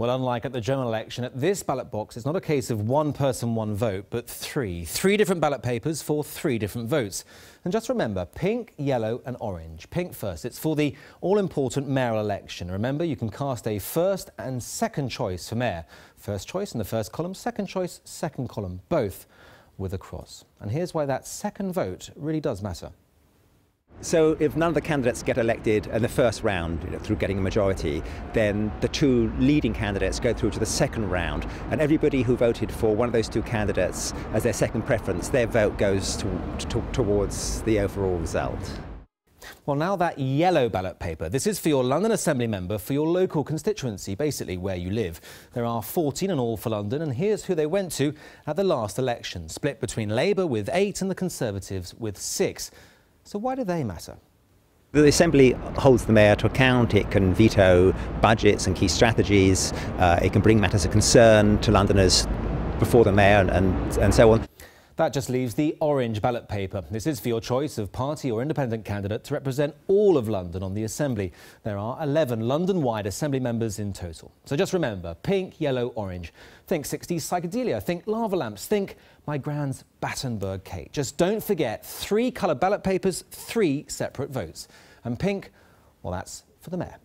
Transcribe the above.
Well, unlike at the general election, at this ballot box, it's not a case of one person, one vote, but three. Three different ballot papers for three different votes. And just remember, pink, yellow and orange. Pink first, it's for the all-important mayoral election. Remember, you can cast a first and second choice for mayor. First choice in the first column, second choice, second column, both with a cross. And here's why that second vote really does matter. So if none of the candidates get elected in the first round you know, through getting a majority, then the two leading candidates go through to the second round, and everybody who voted for one of those two candidates as their second preference, their vote goes to, to, towards the overall result. Well, now that yellow ballot paper, this is for your London Assembly member for your local constituency, basically where you live. There are 14 in all for London, and here's who they went to at the last election, split between Labour with eight and the Conservatives with six. So why do they matter? The Assembly holds the Mayor to account, it can veto budgets and key strategies, uh, it can bring matters of concern to Londoners before the Mayor and, and so on. That just leaves the orange ballot paper. This is for your choice of party or independent candidate to represent all of London on the Assembly. There are 11 London-wide Assembly members in total. So just remember, pink, yellow, orange. Think 60s psychedelia, think lava lamps, think my grand's Battenberg cake. Just don't forget three colour ballot papers, three separate votes. And pink, well, that's for the mayor.